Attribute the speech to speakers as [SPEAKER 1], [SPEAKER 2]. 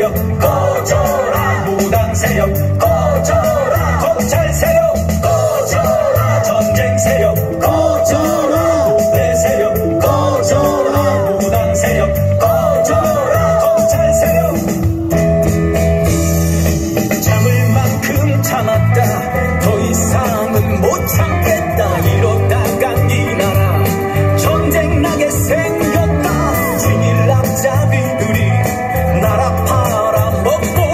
[SPEAKER 1] 세력 꺼져라. 무당 세력 꺼져라. 검찰 세력 꺼져라. 전쟁 세력 꺼져라. 부패 세력 꺼져라. 무당 세력 꺼져라. 검찰 세력 참을 만큼 참았다. 더 이상은 못 참겠다
[SPEAKER 2] Oh.